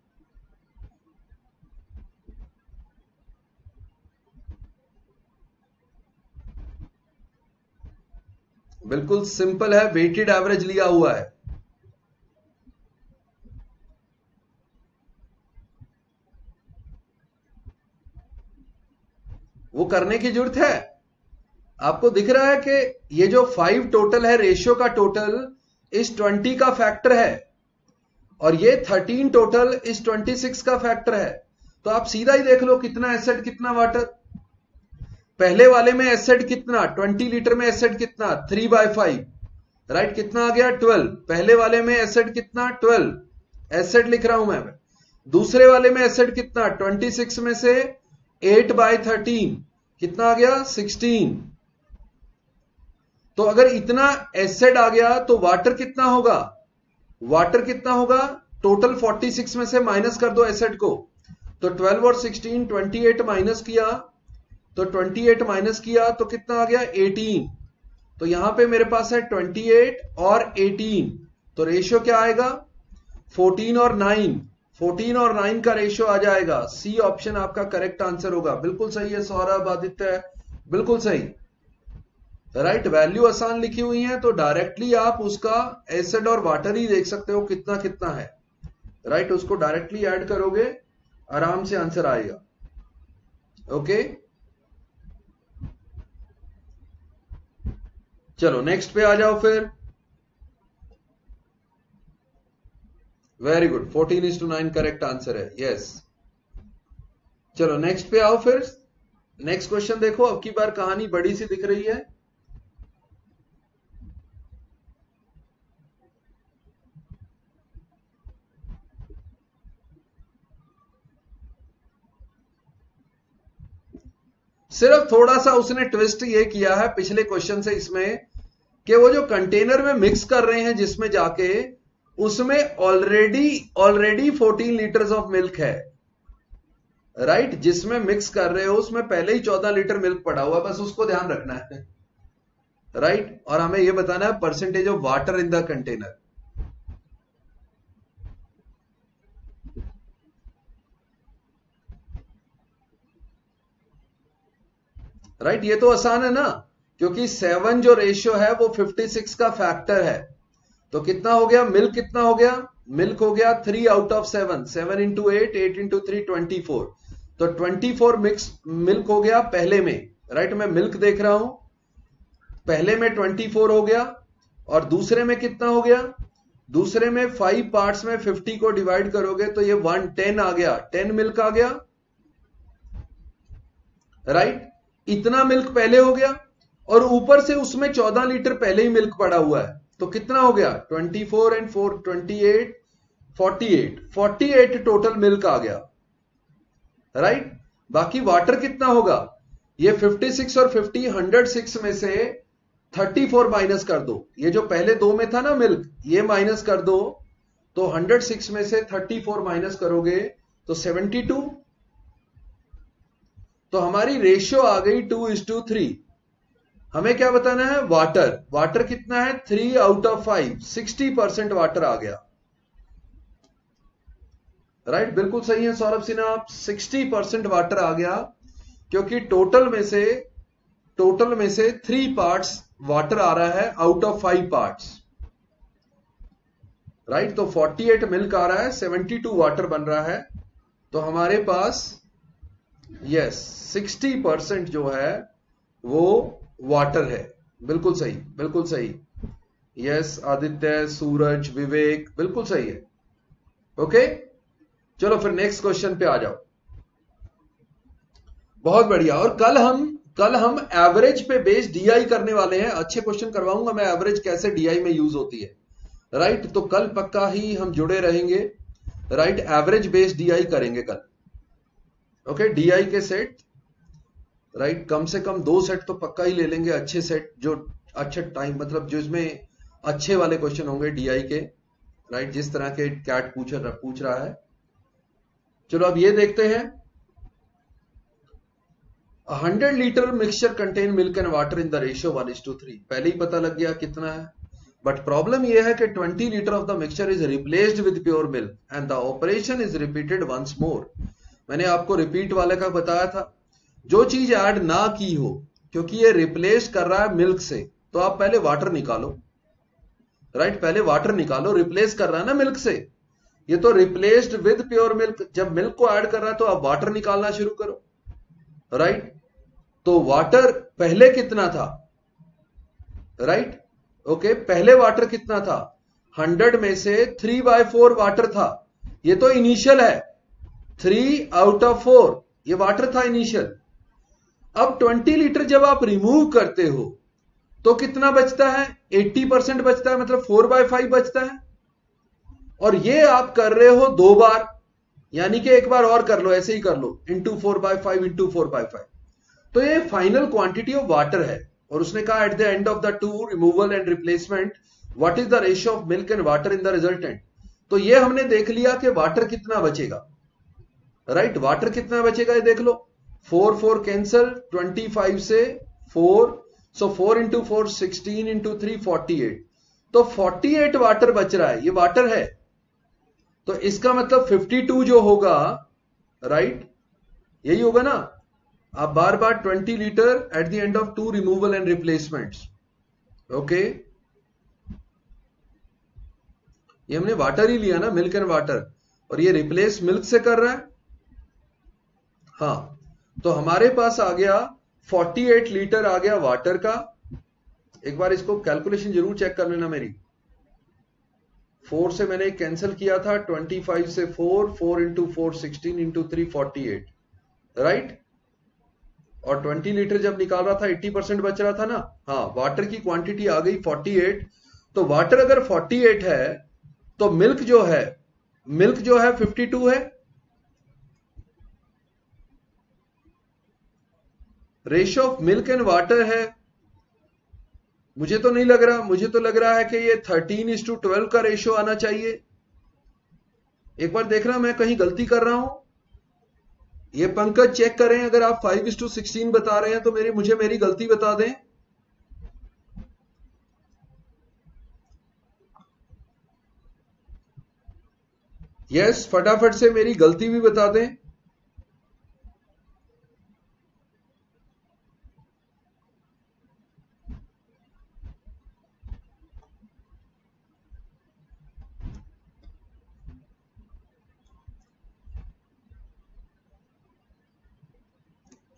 बिल्कुल सिंपल है, वेटेड एवरेज लिया हुआ है। वो करने की ज़रूरत है। आपको दिख रहा है कि ये जो फाइव टोटल है रेशियो का टोटल इस ट्वेंटी का फैक्टर है। और ये थर्टीन टोटल इस ट्वेंटी सिक्स का फैक्टर है। तो आप सीधा ही देख लो कितना एसिड कितना वाटर पहले वाले में एसिड कितना? ट्वेंटी लीटर में एसिड कितना? थ्री बाय फाइव राइट कितना आ गया? ट्वेल्व पहले वाले में एसिड कितना? ट्वेल्व एसिड लिख रहा हूँ मैं। दूसरे वाले में एसिड कितना? ट्वेंटी सिक्स में से एट बाय थर्टीन, कितना आ गया? सिक्सटीन। तो अगर इतना एसिड आ गया तो वाटर कितना होगा? वाटर कितना होगा? टोटल 46 में से माइनस कर दो एसिड को। तो 12 और 16 28 माइनस किया। तो 28 माइनस किया तो कितना आ गया? 18 तो यहाँ पे मेरे पास है 28 और 18 तो रेशियो क्या आएगा? 14 और 9 14 और 9 का रेशियो आ जाएगा। सी ऑप्शन आपका करेक्ट आंसर होगा। बिल्कुल सही है, सौरभ आदित्य। बिल्कुल सही। राइट वैल्यू आसान लिखी हुई है तो डायरेक्टली आप उसका एसिड और वाटर ही देख सकते हो कितना कितना है। Right right? उसको डायरेक्टली ऐड करोगे, आराम से आंसर आएगा। Okay okay? चलो नेक्स्ट पे आ जाओ फिर। Very good fourteen is to nine correct answer है. यस चलो नेक्स्ट पे आओ फिर. नेक्स्ट क्वेश्चन देखो. अब की बार कहानी बड़ी सी दिख रही है. सिर्फ़ थोड़ा सा उसने ट्विस्ट ये किया है पिछले क्वेश्चन से इसमें, कि वो जो कंटेनर में मिक्स कर रहे हैं, जिसमें जाके उसमें already already 14 litres of milk है। Right right? जिसमें मिक्स कर रहे हो, उसमें पहले ही 14 लीटर मिल्क पड़ा हुआ बस उसको ध्यान रखना है। Right right? और हमें यह बताना है percentage of water in the container right ये तो आसान है ना, क्योंकि सेवन जो रेशियो है, वो 56 का फैक्टर है। तो कितना हो गया? मिल्क कितना हो गया? मिल्क हो गया three out of seven seven into eight eight into three twenty four तो ट्वेंटी फोर मिक्स मिल्क हो गया पहले में. Right right? मैं मिल्क देख रहा हूँ. पहले में 24 हो गया. और दूसरे में कितना हो गया? दूसरे में फाइव पार्ट्स में 50 को डिवाइड करोगे तो ये वन टेन आ गया. टेन मिल्क आ गया. Right right? इतना मिल्क पहले हो गया. और ऊपर से उसमें 14 लीटर पहले ही मिल्क पड़ा हुआ है. तो कितना हो गया? 24 एंड 4 28 48 48 टोटल मिल्क आ गया। Right right? बाकी वाटर कितना होगा? ये 56 और 50 106 में से 34 माइनस कर दो। ये जो पहले दो में था ना मिल्क ये माइनस कर दो। तो 106 में से 34 माइनस करोगे तो 72 तो हमारी रेशियो आ गई टू इज़ टू थ्री हमें क्या बताना है? वाटर वाटर कितना है? Three out of five sixty percent water आ गया। Right right? बिल्कुल सही है सौरभ सिन्हा आप। सिक्सटी परसेंट वाटर आ गया, क्योंकि टोटल में से टोटल में से थ्री पार्ट्स वाटर आ रहा है out of five parts right तो 48 मिल्क आ रहा है 72 वाटर बन रहा है। तो हमारे पास यस 60 परसेंट जो है, वो वाटर है। बिल्कुल सही बिल्कुल सही। यस आदित्य, सूरज, विवेक, बिल्कुल सही है। ओके चलो फिर नेक्स्ट क्वेश्चन पे आ जाओ। बहुत बढ़िया। और कल हम कल हम एवरेज पे बेस डीआई करने वाले हैं। अच्छे क्वेश्चन करवाऊँगा मैं एवरेज कैसे डीआई में यूज़ होती है। राइट तो कल पक्का ही हम जुड़े रहेंगे। राइट एवरेज बेस डीआई करेंगे कल। ओके डीआई के सेट राइट? कम से कम दो सेट तो पक्का ही ले लेंगे अच्छे सेट, जो अच्छे टाइम मतलब जिसमें अच्छे वाले क्वेश्चन होंगे डीआई के, राइट? जिस तरह के कैट पूछ पूछ रहा है। चलो अब ये देखते हैं। Hundred litre mixture contain milk and water in the ratio one is to three पहले ही पता लग गया कितना है। बट प्रॉब्लम यह है कि 20 litre of the mixture is replaced with pure milk and the operation is repeated once more मैंने आपको रिपीट वाले का बताया था। जो चीज़ ऐड ना की हो क्योंकि ये रिप्लेस कर रहा है मिल्क से तो आप पहले वाटर निकालो। Right right? पहले वाटर निकालो रिप्लेस कर रहा है ना मिल्क से। ये तो रिप्लेस्ड विद प्योर मिल्क जब मिल्क को ऐड कर रहा है तो आप वाटर निकालना शुरू करो। Right right? तो वाटर पहले कितना था? Right right? ओके okay, पहले वाटर कितना था? हंड्रेड में से थ्री बाय फोर वाटर था। ये तो इनिशियल है। थ्री आउट ऑफ़ फोर ये वाटर था इनिशियल अब ट्वेंटी लीटर जब आप रिमूव करते हो तो कितना बचता है? एट्टी परसेंट बचता है मतलब फोर बाय फाइव बचता है। और ये आप कर रहे हो दो बार, यानी कि एक बार और कर लो, ऐसे ही कर लो into four by five into four by five तो ये फाइनल क्वांटिटी ऑफ़ वाटर है, और उसने कहा at the end of the two removal and replacement what is the ratio of milk and water in the resultant तो ये हमने देख लिया कि वाटर कितना बचेगा। Right right? वाटर कितना बचेगा, ये देख लो। Four four cancel twenty five से four so four into four sixteen into three forty eight तो फोर्टी एट वाटर बच रहा है, ये वाटर है। तो इसका मतलब फिफ्टी टू जो होगा राइट? यही होगा ना। आप बार बार 20 litre at the end of two removal and replacement okay ये हमने वाटर ही लिया ना मिल्क एंड वाटर और ये रिप्लेस मिल्क से कर रहा है? हाँ। तो हमारे पास आ गया 48 लीटर आ गया वाटर का। एक बार इसको कैलकुलेशन ज़रूर चेक कर लेना मेरी। फोर से मैंने कैंसिल किया था 25 से four four into four sixteen into three forty eight right और 20 लीटर जब निकाल रहा था 80 परसेंट बच रहा था ना? हाँ वाटर की क्वांटिटी आ गई 48 तो वाटर अगर 48 है तो मिल्क जो है मिल्क जो है 52 है। Ratio of milk and water है। मुझे तो नहीं लग रहा मुझे तो लग रहा है कि ये 13 इज़ टू ट्वेल्व का रेशियो आना चाहिए। एक बार देख रहा मैं कहीं गलती कर रहा हूँ। ये पंकज चेक करें अगर आप फाइव इज़ टू सिक्सटीन बता रहे हैं तो मेरी मुझे मेरी गलती बता दें। यस yes, फटाफट से मेरी गलती भी बता दें।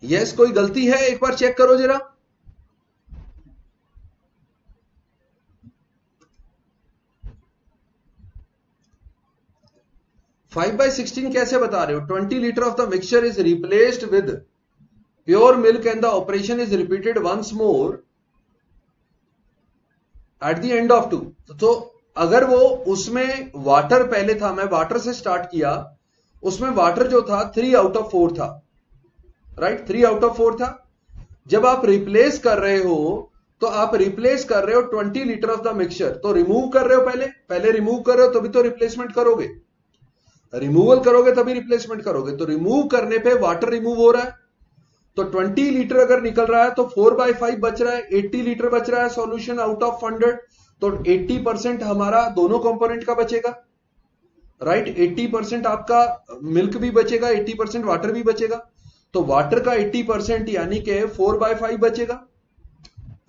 यस कोई गलती है? एक बार चेक करो जरा। फाइव बाई सिक्सटीन कैसे बता रहे हो? Twenty litre of the mixture is replaced with pure milk and the operation is repeated once more at the end of two तो अगर वो उसमें वाटर पहले था, मैं वाटर से स्टार्ट किया, उसमें वाटर जो था थ्री आउट ऑफ़ फोर था। Right three out of four था जब आप रिप्लेस कर रहे हो तो आप रिप्लेस कर रहे हो twenty litre of the mixture तो रिमूव कर रहे हो पहले. पहले रिमूव कर रहे हो, तभी तो रिप्लेसमेंट करोगे. रिमूवल करोगे, तभी रिप्लेसमेंट करोगे. तो रिमूव करने पे वाटर रिमूव हो रहा है. तो 20 लीटर अगर निकल रहा है तो 4 बाई फाइव बच रहा है. 80 लीटर बच रहा है सॉल्यूशन आउट ऑफ़ हंड्रेड तो 80 परसेंट हमारा दोनों कंपोनेंट का बचेगा. Right right? 80 परसेंट आपका मिल्क भी बचेगा 80 परसेंट वाटर भी बचेगा. तो वाटर का 80 परसेंट यानी कि 4 बाय फाइव बचेगा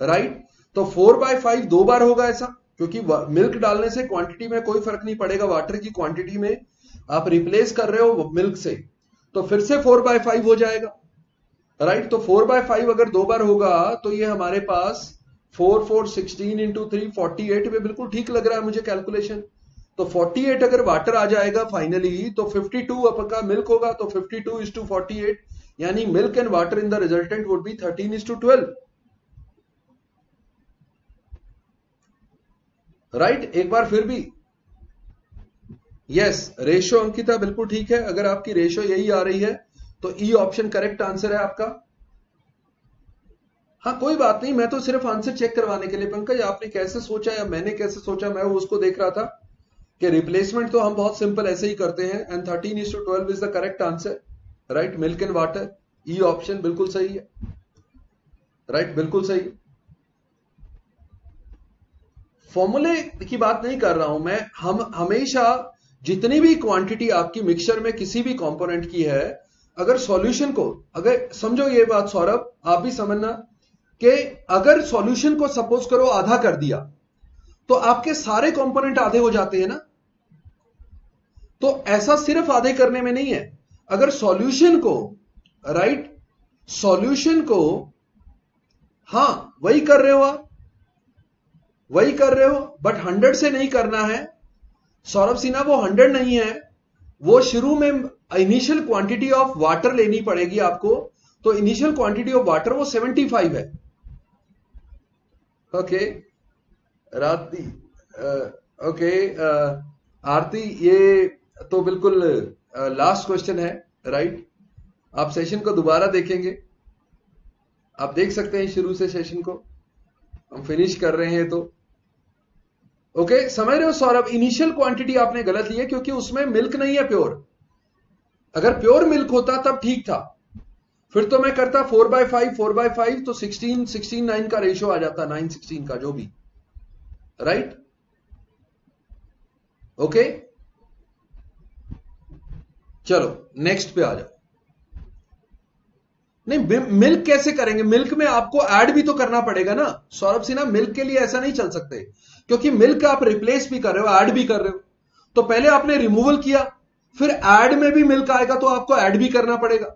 राइट? तो 4 बाय फाइव दो बार होगा ऐसा, क्योंकि मिल्क डालने से क्वांटिटी में कोई फ़र्क नहीं पड़ेगा वाटर की क्वांटिटी में आप रिप्लेस कर रहे हो मिल्क से तो फिर से फोर बाय फाइव हो जाएगा राइट तो फोर बाय फाइव अगर दो बार होगा तो ये हमारे पास four four sixteen into three forty eight में बिल्कुल ठीक लग रहा है मुझे कैलकुलेशन तो 48 अगर वाटर आ जाएगा फाइनली तो 52 आपका मिल्क होगा तो 52 टू इज़ टू फोर्टी यानी milk and water in the resultant would be 13 is to twelve right एक बार फिर भी। यस yes, रेशो अंकिता बिल्कुल ठीक है। अगर आपकी रेशो यही आ रही है तो ई ऑप्शन करेक्ट आंसर है आपका। हाँ कोई बात नहीं मैं तो सिर्फ़ आंसर चेक करवाने के लिए पंकज आपने कैसे सोचा या मैंने कैसे सोचा मैं उसको देख रहा था कि रिप्लेसमेंट तो हम बहुत सिंपल ऐसे ही करते हैं and thirteen is to twelve is the correct answer right milk and water E option बिल्कुल सही है। राइट right, बिल्कुल सही फॉर्मूले की बात नहीं कर रहा हूँ मैं। हम हमेशा जितनी भी क्वांटिटी आपकी मिक्सचर में किसी भी कंपोनेंट की है अगर सॉल्यूशन को अगर समझो ये बात सौरभ आप भी समझना कि अगर सॉल्यूशन को सपोज़ करो आधा कर दिया तो आपके सारे कंपोनेंट आधे हो जाते हैं ना? तो ऐसा सिर्फ़ आधे करने में नहीं है। अगर सॉल्यूशन को राइट सॉल्यूशन को, हाँ, वही कर रहे हो आप, वही कर रहे हो बट हंड्रेड से नहीं करना है, सौरभ सिन्हा, वो हंड्रेड नहीं है, वो शुरू में इनिशियल क्वांटिटी ऑफ़ वाटर लेनी पड़ेगी आपको तो इनिशियल क्वांटिटी ऑफ़ वाटर वो सेवेंटी फाइव है ओके राती ओके आरती, ये तो बिल्कुल लास्ट क्वेश्चन है राइट आप सेशन को दोबारा देखेंगे। आप देख सकते हैं शुरू से सेशन को। हम फिनिश कर रहे हैं तो। ओके समझ रहे हो सौरभ? इनिशियल क्वांटिटी आपने गलत ली है क्योंकि उसमें मिल्क नहीं है प्योर अगर प्योर मिल्क होता, तब ठीक था। फिर तो मैं करता four by five four by five तो सिक्सटीन सिक्सटीन नाइन का रेशियो आ जाता नाइन सिक्सटीन का, जो भी। राइट ओके चलो नेक्स्ट पे आ जाओ। नहीं मिल्क कैसे करेंगे? मिल्क में आपको ऐड भी तो करना पड़ेगा ना। सौरभ सिन्हा मिल्क के लिए ऐसा नहीं चल सकते। क्योंकि मिल्क आप रिप्लेस भी कर रहे हो ऐड भी कर रहे हो। तो पहले आपने रिमूवल किया, फिर ऐड में भी मिल्क आएगा तो आपको ऐड भी करना पड़ेगा।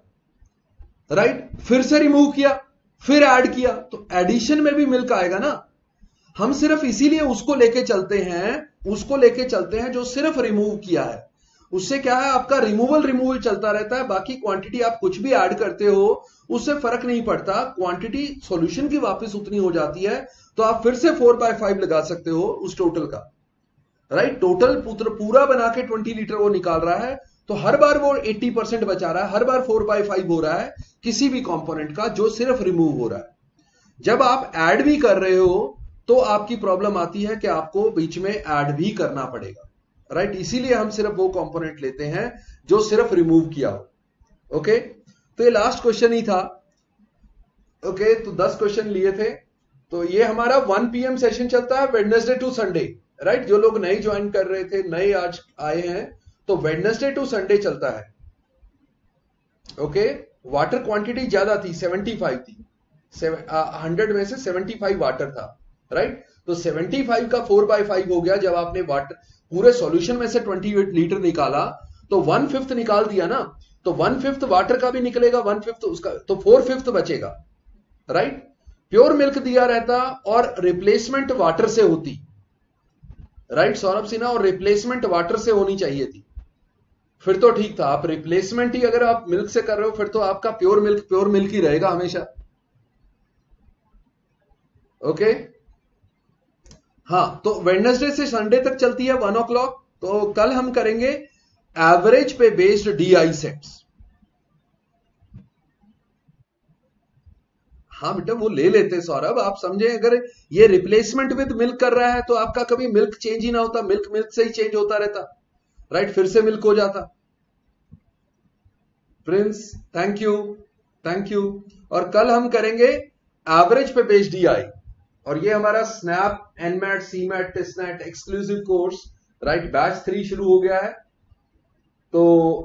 राइट फिर से रिमूव किया, फिर ऐड किया। तो एडिशन में भी मिल्क आएगा ना। हम सिर्फ़ इसीलिए उसको लेके चलते हैं, उसको लेके चलते हैं जो सिर्फ़ रिमूव किया है। उससे क्या है, आपका रिमूवल रिमूवल चलता रहता है, बाकी क्वांटिटी आप कुछ भी ऐड करते हो, उससे फ़र्क नहीं पड़ता। क्वांटिटी सॉल्यूशन की वापस उतनी हो जाती है तो आप फिर से फोर बाय फाइव लगा सकते हो उस टोटल का। राइट टोटल पूरा बना के ट्वेंटी लीटर वो निकाल रहा है तो हर बार वो 80 परसेंट बचा रहा है, हर बार फोर बाय फाइव हो रहा है, किसी भी कंपोनेंट का जो सिर्फ़ रिमूव हो रहा है। जब आप ऐड भी कर रहे हो तो आपकी प्रॉब्लम आती है कि आपको बीच में ऐड भी करना पड़ेगा। राइट इसीलिए हम सिर्फ़ वो कंपोनेंट लेते हैं जो सिर्फ़ रिमूव किया हो। ओके तो ये लास्ट क्वेश्चन ही था। ओके तो दस क्वेश्चन लिए थे। तो ये हमारा 1 पीएम सेशन चलता है वेडनेसडे टू संडे राइट जो लोग नए ज्वाइन कर रहे थे, नए आज आए हैं तो वेडनेसडे टू संडे चलता है। ओके वाटर क्वांटिटी ज़्यादा थी 75 थी। हंड्रेड में से 75 वाटर था। राइट तो 75 का 4 बाय फाइव हो गया जब आपने वाटर पूरे सॉल्यूशन में से 28 लीटर निकाला तो वन फिफ्थ निकाल दिया ना तो वन फिफ्थ वाटर का भी निकलेगा वन फिफ्थ उसका तो फोर फिफ्थ बचेगा राइट प्योर मिल्क दिया रहता और रिप्लेसमेंट वाटर से होती राइट सौरभ सिन्हा? और रिप्लेसमेंट वाटर से होनी चाहिए थी। फिर तो ठीक था, आप रिप्लेसमेंट ही अगर आप मिल्क से कर रहे हो, फिर तो आपका प्योर मिल्क प्योर मिल्क ही रहेगा हमेशा। ओके हाँ तो वेडनेसडे से संडे तक चलती है वन ओ तो कल हम करेंगे एवरेज पे बेस्ड डीआई सेट्स हाँ बेटा, वो ले लेते सौरभ, आप समझे, अगर ये रिप्लेसमेंट विद मिल्क कर रहा है तो आपका कभी मिल्क चेंज ही ना होता मिल्क मिल्क से ही चेंज होता रहता राइट फिर से मिल्क हो जाता। Prince thank you thank you और कल हम करेंगे एवरेज पे बेस्ड डीआई और ये हमारा SNAP NMAT CMAT test net exclusive course right batch three शुरू हो गया है। तो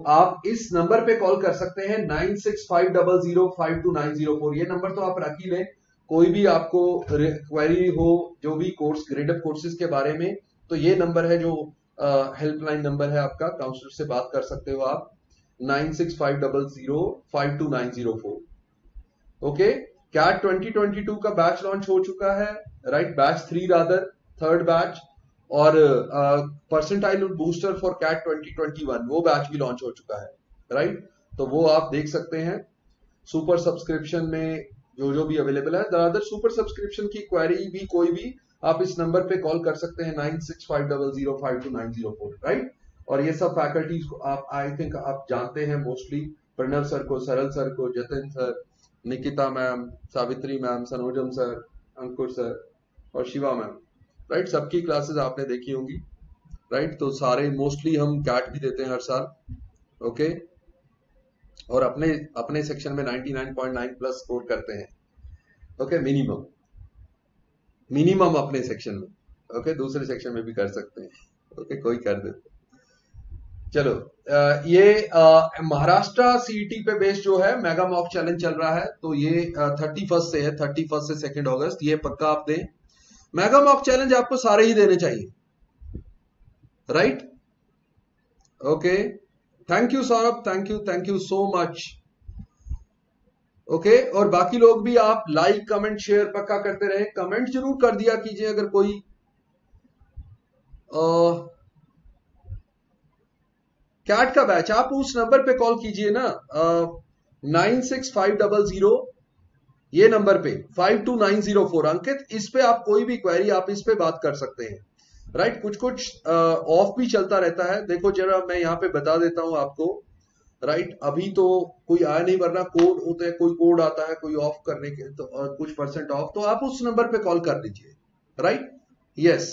आप इस नंबर पे कॉल कर सकते हैं nine six five double zero five two nine zero four ये नंबर तो आप रख ही लें। कोई भी आपको क्वेरी हो जो भी कोर्स ग्रेड कोर्सेज के बारे में तो ये नंबर है जो हेल्पलाइन uh, नंबर है आपका। काउंसलर से बात कर सकते हो आप। Nine six five double zero five two nine zero four okay twenty two का बैच लॉन्च हो चुका है? Right batch three rather third batch और परसेंटाइल बूस्टर फॉर कैट 2021 वो बैच भी लॉन्च हो चुका है। राइट तो वो आप देख सकते हैं। सुपर सब्सक्रिप्शन में जो जो भी अवेलेबल है। दरादर सुपर सब्सक्रिप्शन की क्वेरी भी कोई भी आप इस नंबर पे कॉल कर सकते हैं nine six five double zero five two nine zero four right और ये सब फैकल्टीज को आप आई थिंक आप जानते हैं मोस्टली प्रणव सर को सरल सर को Jatin sir Nikita ma'am, Savitri ma'am, Sanojam sir, Ankur sir और शिवा मैम। राइट सबकी क्लासेस आपने देखी होंगी। राइट तो सारे मोस्टली हम कैट भी देते हैं हर साल। ओके और अपने अपने सेक्शन में 99.9 प्लस स्कोर करते हैं। ओके मिनिमम मिनिमम अपने सेक्शन में। ओके दूसरे सेक्शन में भी कर सकते हैं। ओके कोई कर देते चलो ये महाराष्ट्र सीईटी पे बेस्ड जो है मेगा मॉक चैलेंज चल रहा है तो ये थर्टी फ़र्स्ट से है थर्टी फ़र्स्ट से सेकेंड अगस्त ये पक्का आप दें। मेगा मॉक चैलेंज आपको सारे ही देने चाहिए। Right okay thank you Saurabh thank you thank you so much okay और बाकी लोग भी आप लाइक कमेंट शेयर पक्का करते रहे। कमेंट ज़रूर कर दिया कीजिए अगर कोई कैट का बैच आप उस नंबर पे कॉल कीजिए ना nine six five double zero ये नंबर पे five two nine zero four Ankit, इस पे आप कोई भी क्वेरी आप इस पे बात कर सकते हैं। राइट कुछ कुछ ऑफ़ भी चलता रहता है। देखो जरा, मैं यहाँ पे बता देता हूँ आपको। राइट अभी तो कोई आया नहीं, वरना कोड होता है, कोई कोड आता है, कोई ऑफ़ करने के तो कुछ परसेंट ऑफ़ तो आप उस नंबर पे कॉल कर लीजिए right yes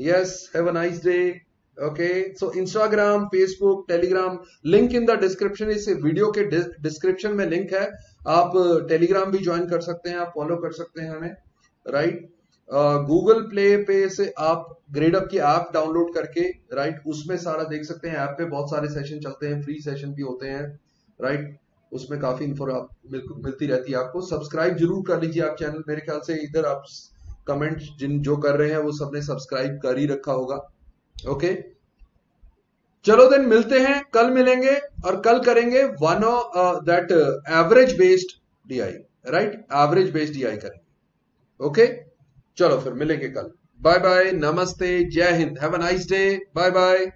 yes have a nice day okay so Instagram Facebook Telegram link in the description इस वीडियो के डिस्क्रिप्शन में लिंक है। आप टेलीग्राम भी ज्वाइन कर सकते हैं आप फॉलो कर सकते हैं हमें राइट गूगल प्ले पे से आप ग्रेडअप की ऐप डाउनलोड करके राइट उसमें सारा देख सकते हैं। ऐप पे बहुत सारे सेशन चलते हैं फ्री सेशन भी होते हैं राइट उसमें काफ़ी इन्फो मिल, मिलती रहती है आपको। सब्सक्राइब ज़रूर कर लीजिए आप चैनल मेरे ख्याल से इधर आप कमेंट जिन जो कर रहे हैं वो सबने सब्सक्राइब कर ही रखा होगा। ओके चलो देन मिलते हैं, कल मिलेंगे और कल करेंगे one that average based DI right average based DI करेंगे। Okay okay? चलो फिर मिलेंगे कल। बाय बाय नमस्ते, जय Hind. Have a nice day bye bye